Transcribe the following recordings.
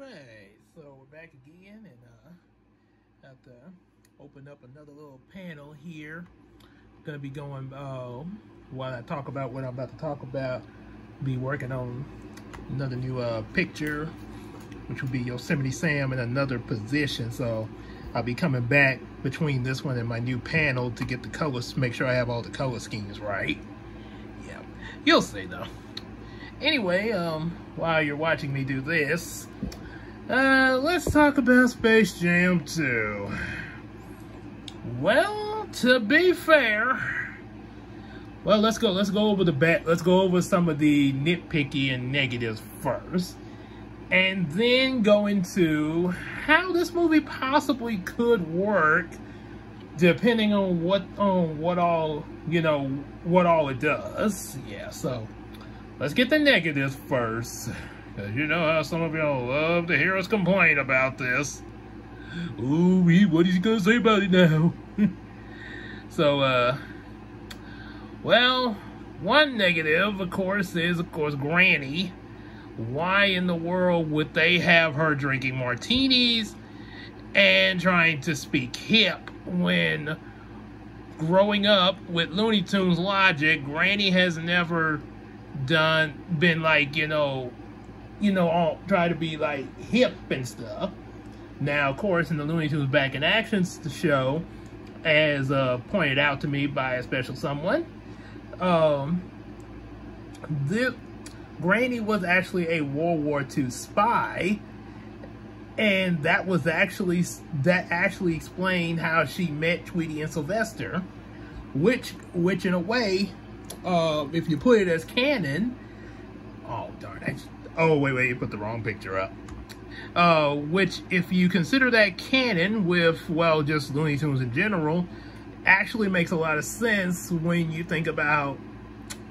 Right, so we're back again and uh have to open up another little panel here. Gonna be going uh while I talk about what I'm about to talk about, be working on another new uh picture, which will be Yosemite Sam in another position. So I'll be coming back between this one and my new panel to get the colors, make sure I have all the color schemes right. Yeah, you'll see though. Anyway, um, while you're watching me do this, uh, let's talk about Space Jam 2. Well, to be fair, well, let's go. Let's go over the bat. Let's go over some of the nitpicky and negatives first, and then go into how this movie possibly could work, depending on what on what all you know what all it does. Yeah. So, let's get the negatives first. You know how some of y'all love to hear us complain about this. Ooh, what is he gonna say about it now? so, uh, well, one negative, of course, is, of course, Granny. Why in the world would they have her drinking martinis and trying to speak hip when growing up with Looney Tunes logic, Granny has never done, been like, you know, you know, all try to be like hip and stuff. Now, of course, in the Looney Tunes Back in Action show, as uh, pointed out to me by a special someone, um, the Granny was actually a World War II spy, and that was actually that actually explained how she met Tweety and Sylvester, which which in a way, uh, if you put it as canon, oh darn, I Oh, wait, wait, you put the wrong picture up. Uh, which, if you consider that canon with, well, just Looney Tunes in general, actually makes a lot of sense when you think about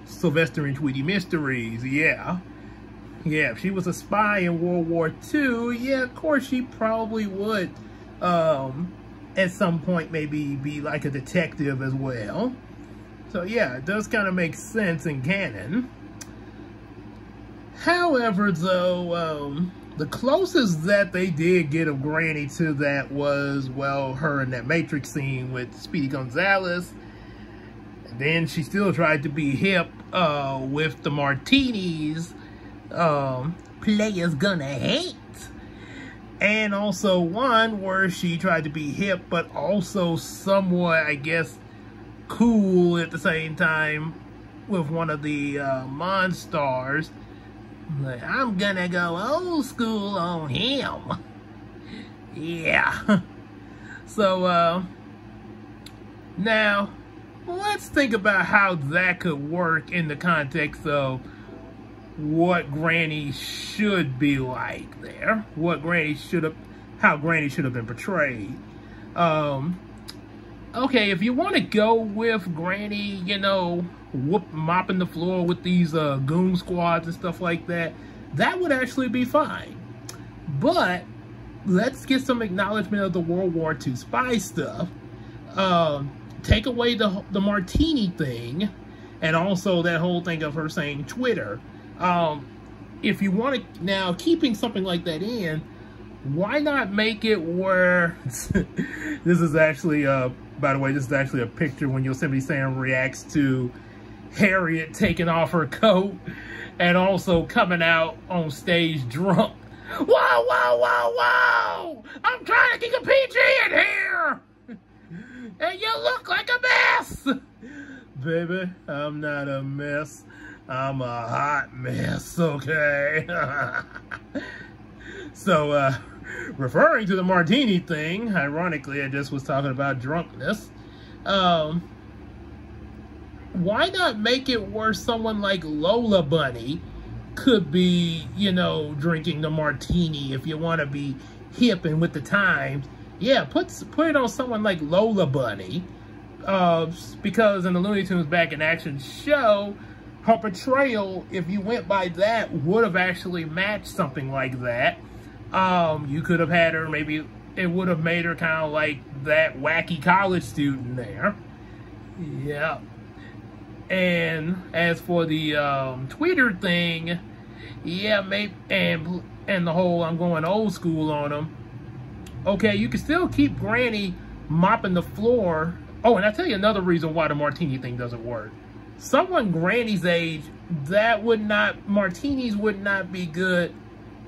Sylvester and Tweety Mysteries. Yeah. Yeah, if she was a spy in World War II, yeah, of course she probably would, um, at some point maybe be like a detective as well. So yeah, it does kind of make sense in canon. However, though, um, the closest that they did get of Granny to that was, well, her in that Matrix scene with Speedy Gonzales. And then she still tried to be hip uh, with the martinis. Um, players gonna hate. And also one where she tried to be hip, but also somewhat, I guess, cool at the same time with one of the uh, Monstars like, I'm gonna go old school on him. yeah. so, uh, now, let's think about how that could work in the context of what Granny should be like there. What Granny should have, how Granny should have been portrayed. Um, okay, if you want to go with Granny, you know, whoop mopping the floor with these uh, goon squads and stuff like that, that would actually be fine. But let's get some acknowledgement of the World War II spy stuff. Uh, take away the the martini thing, and also that whole thing of her saying Twitter. Um, if you want to now keeping something like that in, why not make it where this is actually uh by the way this is actually a picture when Yosemite Sam reacts to Harriet taking off her coat and also coming out on stage drunk. Wow, wow, wow, wow! I'm trying to keep a PG in here! And you look like a mess! Baby, I'm not a mess. I'm a hot mess, okay? so, uh, referring to the martini thing, ironically, I just was talking about drunkenness. Um, why not make it where someone like Lola Bunny could be, you know, drinking the martini if you want to be hip and with the times? Yeah, put put it on someone like Lola Bunny, uh, because in the Looney Tunes Back in Action show, her portrayal, if you went by that, would have actually matched something like that. Um, you could have had her, maybe it would have made her kind of like that wacky college student there. Yeah. And as for the um, Twitter thing, yeah, maybe, and and the whole I'm going old school on them. Okay, you can still keep Granny mopping the floor. Oh, and I tell you another reason why the martini thing doesn't work. Someone Granny's age, that would not martinis would not be good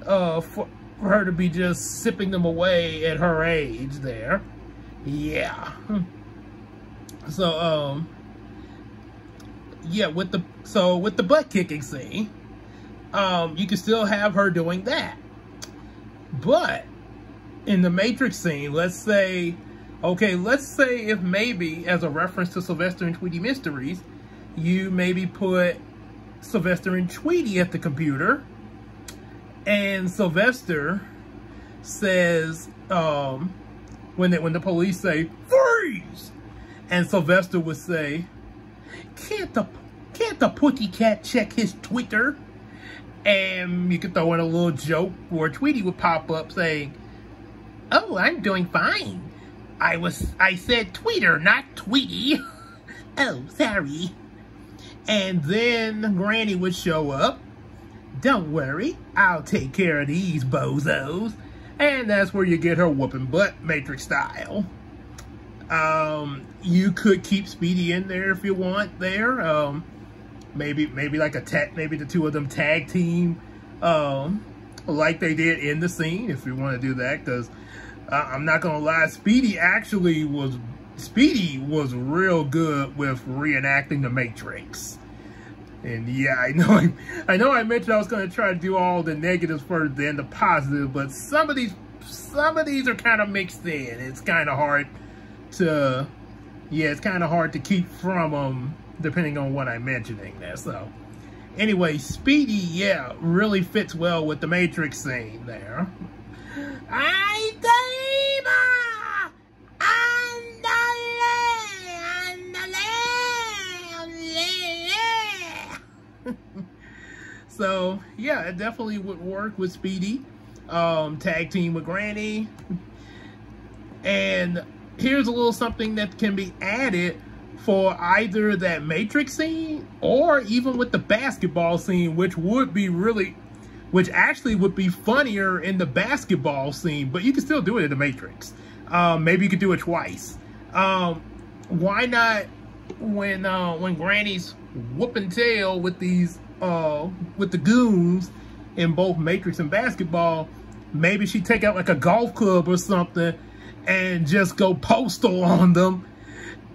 uh, for, for her to be just sipping them away at her age there. Yeah. So um yeah, with the so with the butt kicking scene, um, you can still have her doing that. But in the Matrix scene, let's say, okay, let's say if maybe as a reference to Sylvester and Tweety Mysteries, you maybe put Sylvester and Tweety at the computer, and Sylvester says, um, when they, when the police say freeze, and Sylvester would say, can't the can't the putty cat check his Twitter? And you could throw in a little joke where Tweety would pop up saying, Oh, I'm doing fine. I was, I said Twitter, not Tweety. oh, sorry. And then Granny would show up. Don't worry, I'll take care of these bozos. And that's where you get her whooping butt, Matrix style. Um, you could keep Speedy in there if you want there. Um, maybe maybe like a tag, maybe the two of them tag team, um, like they did in the scene, if you want to do that. Because uh, I'm not gonna lie, Speedy actually was Speedy was real good with reenacting the Matrix. And yeah, I know I, I know I mentioned I was gonna try to do all the negatives first, then the positive, but some of these some of these are kind of mixed in. It's kind of hard to yeah, it's kind of hard to keep from them depending on what I'm mentioning there. So anyway, Speedy, yeah, really fits well with the Matrix scene there. I so yeah, it definitely would work with Speedy. Um, tag team with Granny. And here's a little something that can be added for either that Matrix scene or even with the basketball scene, which would be really, which actually would be funnier in the basketball scene, but you can still do it in the Matrix. Um, maybe you could do it twice. Um, why not when uh, when Granny's whooping tail with these uh, with the goons in both Matrix and basketball? Maybe she take out like a golf club or something and just go postal on them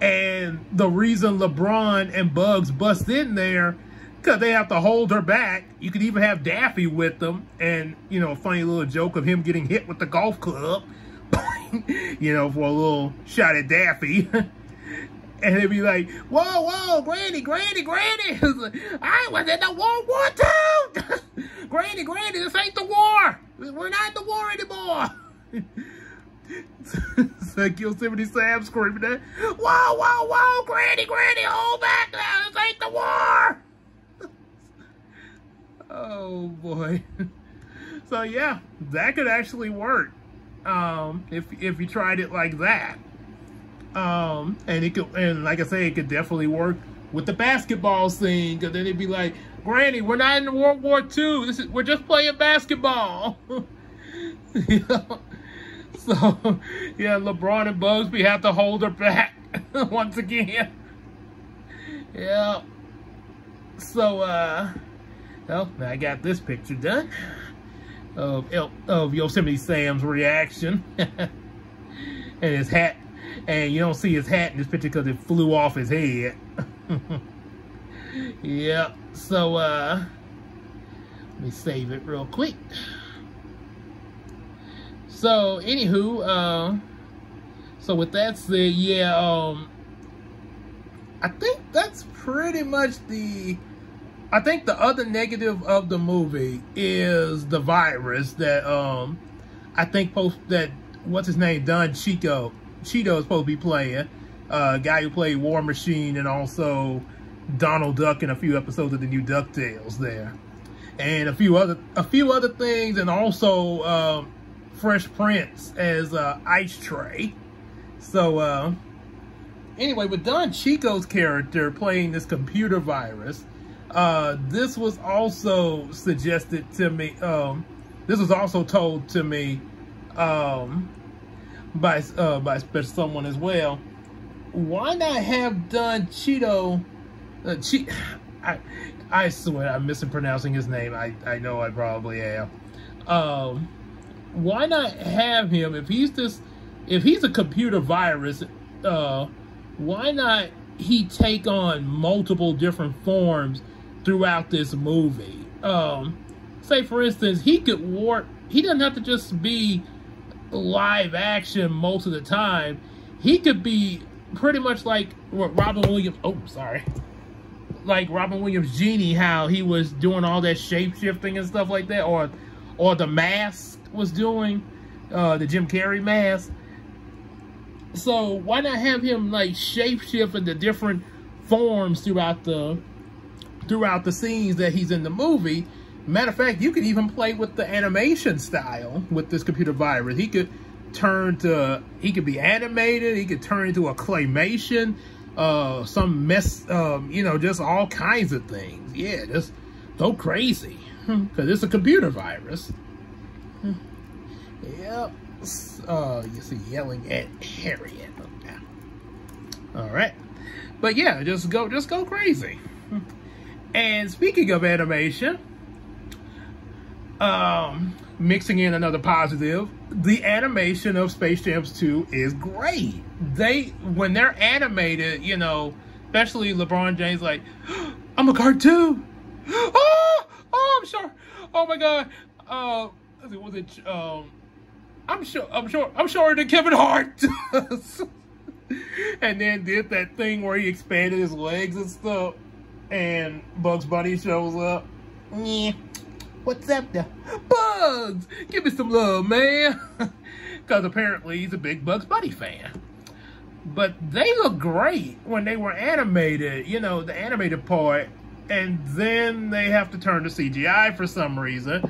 and the reason LeBron and Bugs bust in there, because they have to hold her back. You could even have Daffy with them. And, you know, a funny little joke of him getting hit with the golf club. you know, for a little shot at Daffy. and they'd be like, whoa, whoa, Granny, Granny, Granny. I was in the World War II. granny, Granny, this ain't the war. We're not in the war anymore. It's like Yosemite Sam screaming that, whoa, whoa, whoa, Granny, Granny, hold back now, this ain't the war! oh, boy. so, yeah, that could actually work um, if, if you tried it like that. Um, and it could, and like I say, it could definitely work with the basketball scene, because then it'd be like, Granny, we're not in World War II. This is, we're just playing basketball. you know? So, yeah, LeBron and Bugsby have to hold her back once again. Yeah. So, uh, well, I got this picture done of, of Yosemite Sam's reaction. and his hat. And you don't see his hat in this picture because it flew off his head. yeah. So, uh, let me save it real quick. So, anywho, uh, so with that said, yeah, um, I think that's pretty much the, I think the other negative of the movie is the virus that, um, I think post that, what's his name, Don Chico, Cheeto is supposed to be playing, uh, guy who played War Machine and also Donald Duck in a few episodes of the new DuckTales there. And a few other, a few other things, and also, um, Fresh Prince as uh, Ice Tray. So, uh, anyway, with Don Chico's character playing this computer virus, Uh, this was also suggested to me. Um, this was also told to me um, by uh, by someone as well. Why not have done Cheeto? Uh, che I I swear I'm mispronouncing his name. I I know I probably am. Um, why not have him if he's this if he's a computer virus? Uh, why not he take on multiple different forms throughout this movie? Um, say for instance, he could warp. He doesn't have to just be live action most of the time. He could be pretty much like what Robin Williams. Oh, sorry. Like Robin Williams' genie, how he was doing all that shape shifting and stuff like that, or or the mask was doing, uh, the Jim Carrey mask. So why not have him like shapeshift into different forms throughout the throughout the scenes that he's in the movie? Matter of fact, you could even play with the animation style with this computer virus. He could turn to, he could be animated, he could turn into a claymation, uh, some mess, um, you know, just all kinds of things. Yeah, just go crazy because it's a computer virus. Yep. Uh, you see yelling at Harriet. All right. But yeah, just go, just go crazy. And speaking of animation, um, mixing in another positive, the animation of Space Jams 2 is great. They, when they're animated, you know, especially LeBron James, like, I'm a cartoon. Oh, oh, I'm sure. Oh my God. Uh, was it, um, I'm sure, I'm sure, I'm sure that Kevin Hart and then did that thing where he expanded his legs and stuff. And Bugs Bunny shows up. Yeah. What's up there? Bugs! Give me some love, man. Because apparently he's a big Bugs Bunny fan. But they look great when they were animated, you know, the animated part. And then they have to turn to CGI for some reason.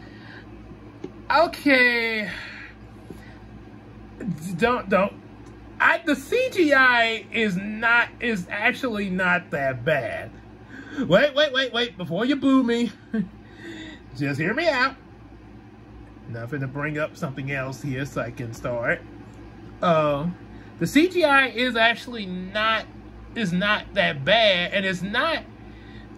Okay. Don't, don't. I, the CGI is not, is actually not that bad. Wait, wait, wait, wait, before you boo me. Just hear me out. Nothing to bring up something else here so I can start. Uh, the CGI is actually not is not that bad, and it's not.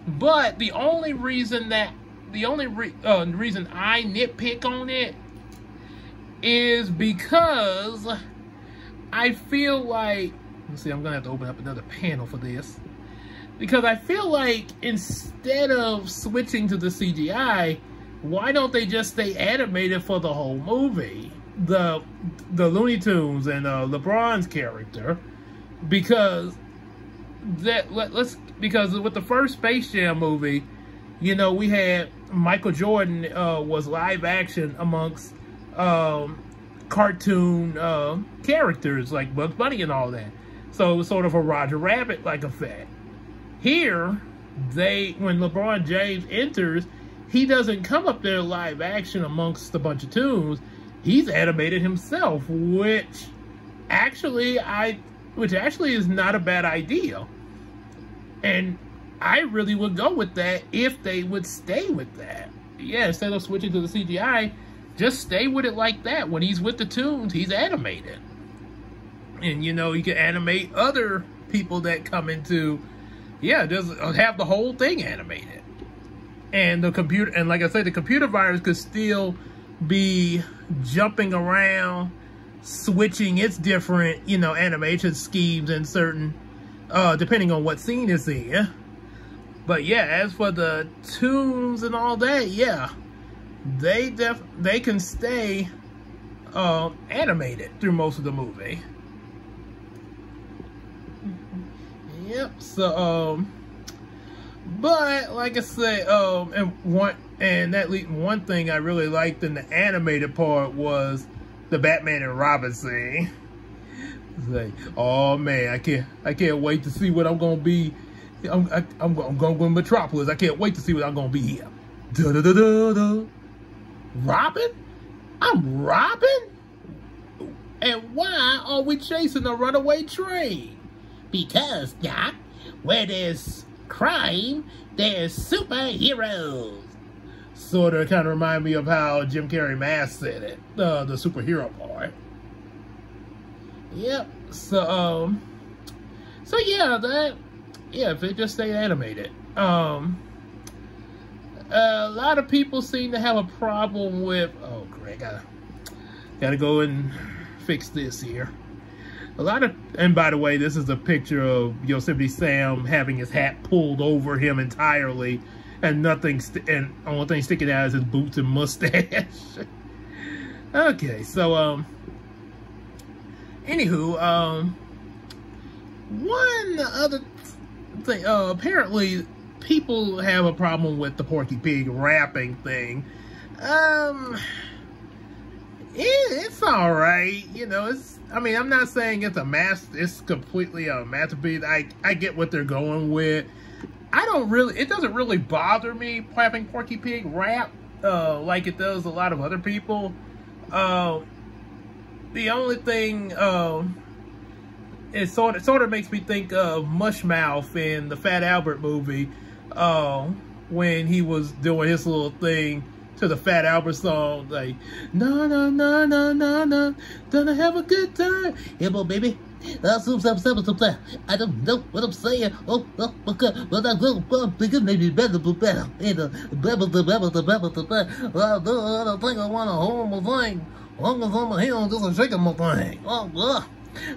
But the only reason that the only re, uh, reason I nitpick on it is because I feel like. Let's see. I'm gonna have to open up another panel for this because I feel like instead of switching to the CGI, why don't they just stay animated for the whole movie? The the Looney Tunes and uh, LeBron's character, because that let, us because with the first Space Jam movie, you know we had Michael Jordan uh, was live action amongst um, cartoon uh, characters like Bugs Bunny and all that, so it was sort of a Roger Rabbit like effect. Here, they when LeBron James enters he doesn't come up there live action amongst a bunch of tunes. He's animated himself, which actually I which actually is not a bad idea. And I really would go with that if they would stay with that. Yeah, instead of switching to the CGI, just stay with it like that. When he's with the tunes, he's animated. And you know, you can animate other people that come into yeah, just have the whole thing animated and the computer and like I said, the computer virus could still be jumping around, switching its different, you know, animation schemes and certain, uh, depending on what scene it's in. But yeah, as for the tunes and all that, yeah, they def they can stay uh, animated through most of the movie. Yep. So um but like I say, um, and one and that one thing I really liked in the animated part was the Batman and Robin scene. Like, oh man, I can't, I can't wait to see what I'm gonna be. I'm, I, am i I'm going to Metropolis. I can't wait to see what I'm gonna be here. Da da da da da. Robin? I'm Robin? And why are we chasing a runaway train? Because, Doc, where there's crime, there's superheroes. Sort of kind of remind me of how Jim Carrey Mask said it, uh, the superhero part. Yep. So, um, so yeah, that, yeah, if it just stayed animated. Um, a lot of people seem to have a problem with, oh, great, gotta, gotta go and fix this here. A lot of, and by the way, this is a picture of Yosemite Sam having his hat pulled over him entirely, and nothing, and only thing sticking out is his boots and mustache. okay, so, um, anywho, um, one other uh, apparently people have a problem with the Porky Pig rapping thing. Um, it, it's all right, you know. It's, I mean, I'm not saying it's a mass. It's completely a masterpiece. I I get what they're going with. I don't really. It doesn't really bother me having Porky Pig rap uh, like it does a lot of other people. Uh, the only thing. Uh, it sort of sort of makes me think of Mushmouth in the Fat Albert movie, uh, when he was doing his little thing to the Fat Albert song, like no no no no no no, gonna have a good time, yeah, boy, baby. That's some some some some I don't know what I'm saying. Oh, oh okay. Well, I'm going to think maybe better, but better. And uh, better, better, better, better, better. Well, I don't think I want hold my thing. I'm gonna hold my hand, just shaking my thing. Oh, uh.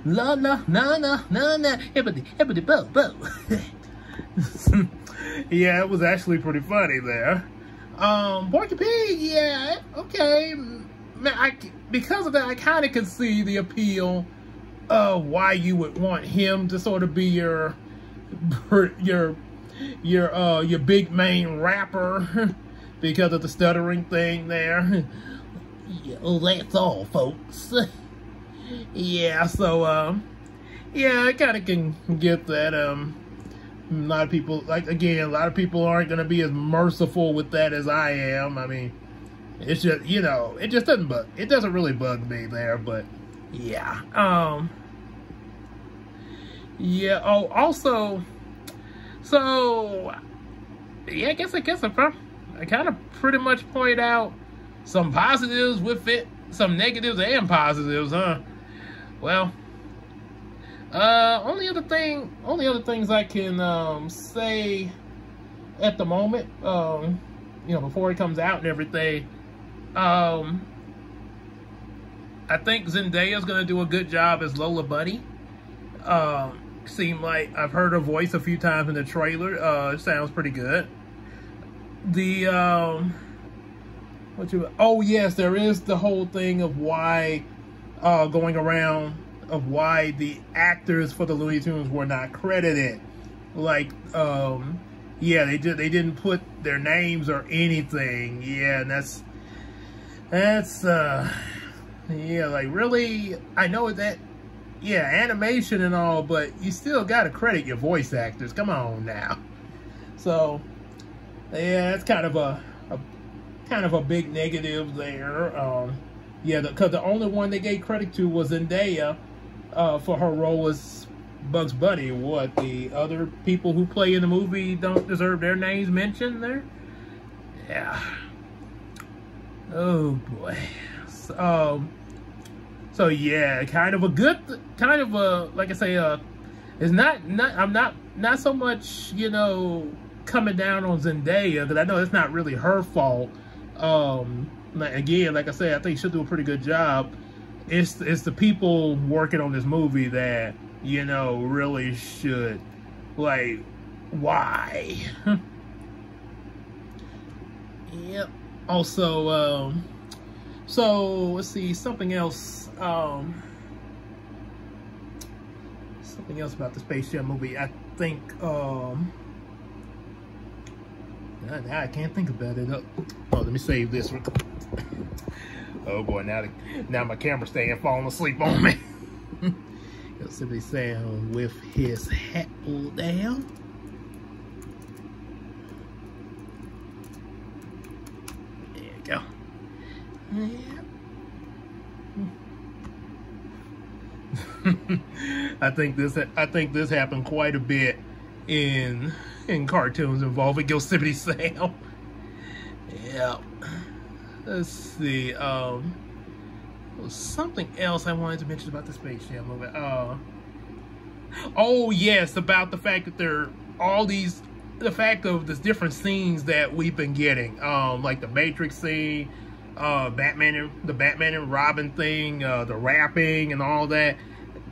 La la na na na na hippity hippity bo bo. yeah, it was actually pretty funny there. Um, Porky Pig, yeah, okay. Man, I, because of that, I kind of can see the appeal of why you would want him to sort of be your, your, your, uh, your big main rapper because of the stuttering thing there. yeah, well, that's all, folks yeah, so, um, yeah, I kind of can get that. Um, a lot of people, like, again, a lot of people aren't going to be as merciful with that as I am. I mean, it's just, you know, it just doesn't bug, it doesn't really bug me there, but, yeah. Um, yeah, oh, also, so, yeah, I guess, I guess I, I kind of pretty much point out some positives with it, some negatives and positives, huh? Well, uh, only other thing, only other things I can um, say at the moment, um, you know, before it comes out and everything, um, I think Zendaya's gonna do a good job as Lola Bunny. Um, seem like I've heard her voice a few times in the trailer. Uh, it sounds pretty good. The um, what you? Oh yes, there is the whole thing of why uh, going around of why the actors for the Looney Tunes were not credited. Like, um, yeah, they did. They didn't put their names or anything. Yeah, and that's that's uh, yeah, like really. I know that. Yeah, animation and all, but you still got to credit your voice actors. Come on now. So, yeah, that's kind of a, a kind of a big negative there. Um, yeah, because the, the, only one they gave credit to was Zendaya uh, for her role as Bugs Bunny. What, the other people who play in the movie don't deserve their names mentioned there? Yeah. Oh, boy. So, um, so yeah, kind of a good, kind of a, like I say, uh, it's not, not, I'm not, not so much, you know, coming down on Zendaya, because I know it's not really her fault. Um, again, like I said, I think she'll do a pretty good job. It's it's the people working on this movie that you know really should like why. yep. Also, um, so let's see something else. Um, something else about the Space Jam movie. I think. Um, now I can't think about it. Oh, let me save this one. Oh boy, now the, now my camera stand falling asleep on me. Yosemite Sam with his hat pulled down. There you go. Yeah. I think this I think this happened quite a bit in in cartoons involving Yosemite Sam. yeah. Let's see. Um, something else I wanted to mention about the Space Jam movie. Uh, oh yes, about the fact that there are all these, the fact of the different scenes that we've been getting, um, like the Matrix scene, uh, Batman and the Batman and Robin thing, uh, the rapping and all that.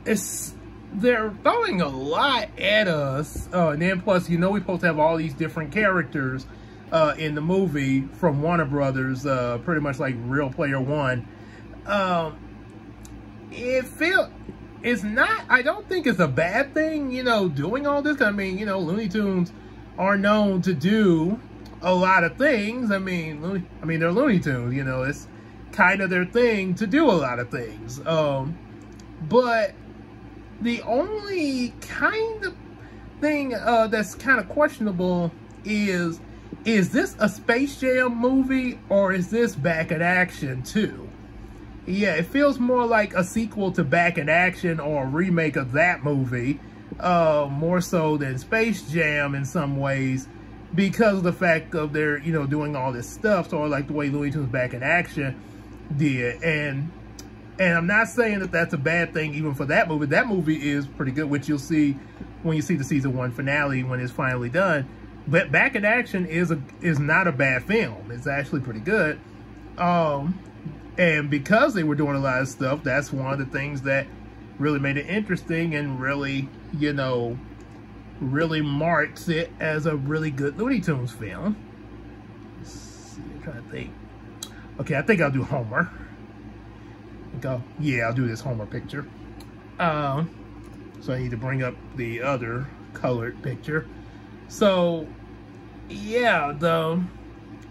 It's they're throwing a lot at us, uh, and then plus you know we're supposed to have all these different characters uh, in the movie from Warner Brothers, uh, pretty much like Ready Player One. Um, it feel it's not. I don't think it's a bad thing, you know, doing all this. I mean, you know, Looney Tunes are known to do a lot of things. I mean, Looney, I mean, they're Looney Tunes. You know, it's kind of their thing to do a lot of things. Um, but the only kind of thing uh, that's kind of questionable is is this a Space Jam movie or is this Back in Action too? Yeah, it feels more like a sequel to Back in Action or a remake of that movie, uh, more so than Space Jam in some ways because of the fact of their, you know, doing all this stuff, sort of like the way Looney Tunes Back in Action did. And and I'm not saying that that's a bad thing even for that movie. That movie is pretty good, which you'll see when you see the season one finale when it's finally done. But Back in Action is a is not a bad film. It's actually pretty good. Um, and because they were doing a lot of stuff, that's one of the things that really made it interesting and really, you know, really marks it as a really good Looney Tunes film. Let's see, I'm trying to think. Okay, I think I'll do Homer. Go. Yeah, I'll do this Homer picture. Um, so I need to bring up the other colored picture. So, yeah, the,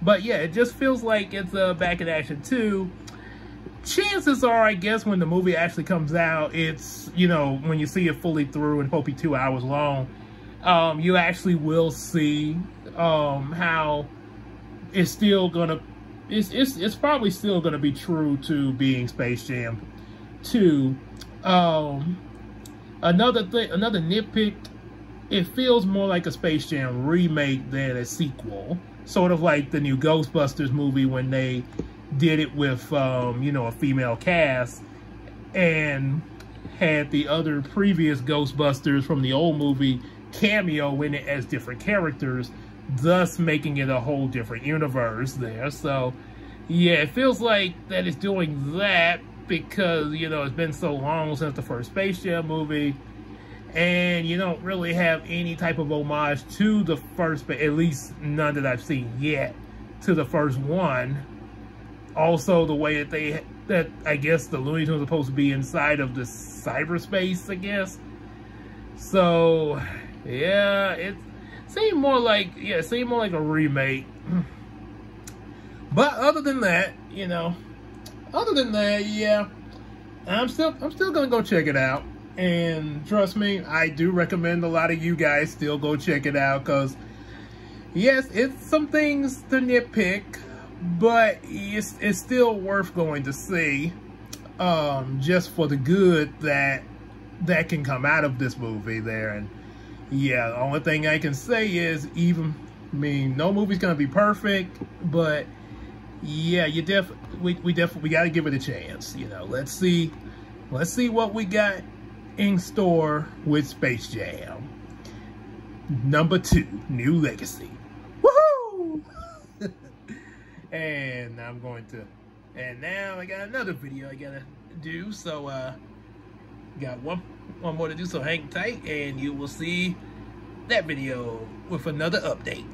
but yeah, it just feels like it's uh, back in action too. Chances are, I guess, when the movie actually comes out, it's, you know, when you see it fully through and hopefully two hours long, um, you actually will see um, how it's still gonna, it's, it's, it's probably still gonna be true to being Space Jam 2. Um, another thing, another nitpick it feels more like a Space Jam remake than a sequel. Sort of like the new Ghostbusters movie when they did it with, um, you know, a female cast and had the other previous Ghostbusters from the old movie cameo in it as different characters, thus making it a whole different universe there. So, yeah, it feels like that it's doing that because, you know, it's been so long since the first Space Jam movie and you don't really have any type of homage to the first, but at least none that I've seen yet, to the first one. Also, the way that they, that I guess the Looney Tunes are supposed to be inside of the cyberspace, I guess. So, yeah, it seemed more like, yeah, it seemed more like a remake. But other than that, you know, other than that, yeah, I'm still, I'm still gonna go check it out. And trust me, I do recommend a lot of you guys still go check it out because, yes, it's some things to nitpick, but it's, it's still worth going to see um, just for the good that that can come out of this movie there. And yeah, the only thing I can say is even, I mean, no movie's going to be perfect, but yeah, you def we, we definitely, we got to give it a chance. You know, let's see, let's see what we got in store with Space Jam. Number two, New Legacy. Woohoo! and I'm going to, and now I got another video I gotta do. So, uh, got one, one more to do. So hang tight and you will see that video with another update.